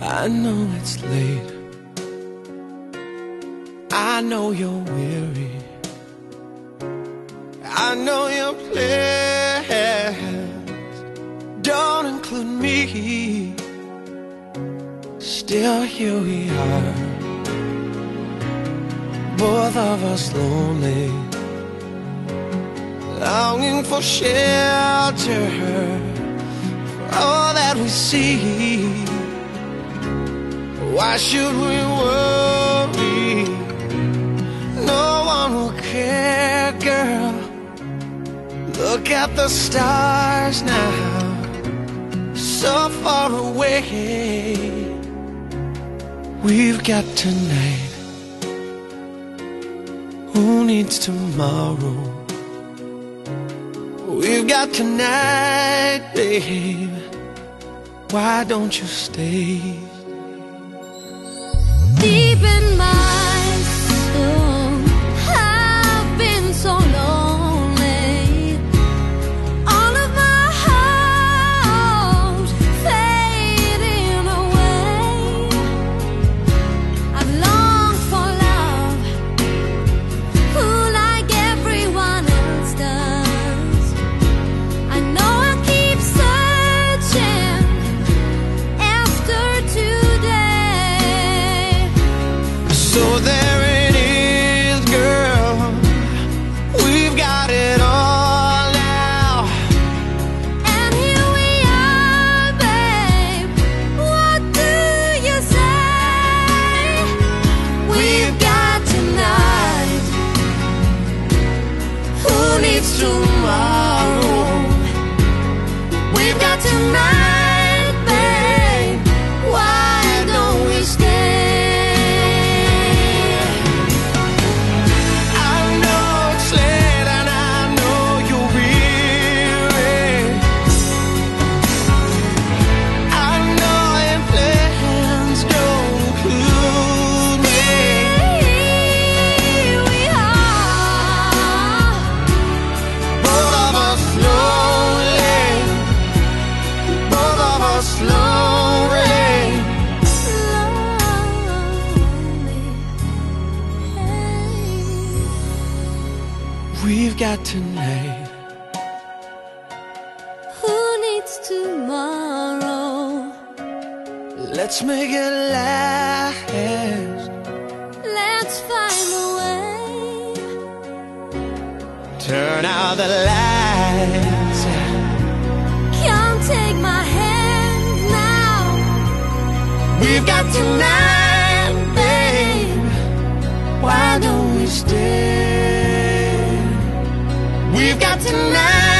I know it's late. I know you're weary. I know your plans don't include me. Still, here we are, both of us lonely, longing for shelter for all that we see. Why should we worry? No one will care, girl. Look at the stars now, so far away. We've got tonight. Who needs tomorrow? We've got tonight, babe. Why don't you stay? Deep in my So there We've got tonight. Who needs tomorrow? Let's make it last. Let's find a way. Turn out the lights. Come take my hand now. We've got tonight. tonight